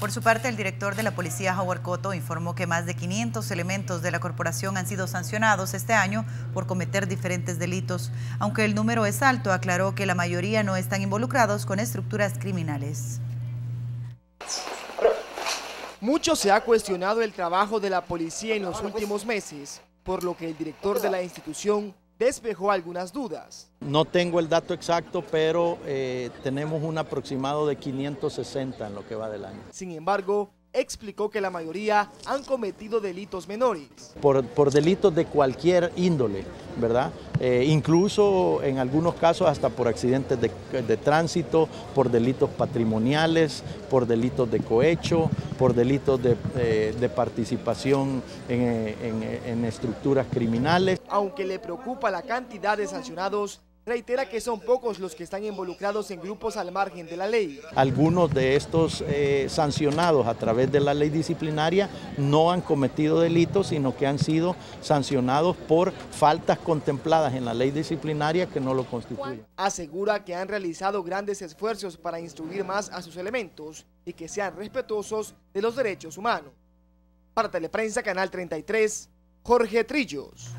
Por su parte, el director de la policía, Howard Cotto, informó que más de 500 elementos de la corporación han sido sancionados este año por cometer diferentes delitos. Aunque el número es alto, aclaró que la mayoría no están involucrados con estructuras criminales. Mucho se ha cuestionado el trabajo de la policía en los últimos meses, por lo que el director de la institución despejó algunas dudas. No tengo el dato exacto, pero eh, tenemos un aproximado de 560 en lo que va del año. Sin embargo, explicó que la mayoría han cometido delitos menores. Por, por delitos de cualquier índole, ¿verdad? Eh, incluso en algunos casos hasta por accidentes de, de, tránsito, por delitos patrimoniales, por delitos de cohecho, por delitos de, eh, de participación en, en, en estructuras criminales. Aunque le preocupa la cantidad de sancionados, reitera que son pocos los que están involucrados en grupos al margen de la ley. Algunos de estos eh, sancionados a través de la ley disciplinaria no han cometido delitos, sino que han sido sancionados por faltas contempladas en la ley disciplinaria que no lo constituyen. Asegura que han realizado grandes esfuerzos para instruir más a sus elementos y que sean respetuosos de los derechos humanos. Para Teleprensa, Canal 33, Jorge Trillos.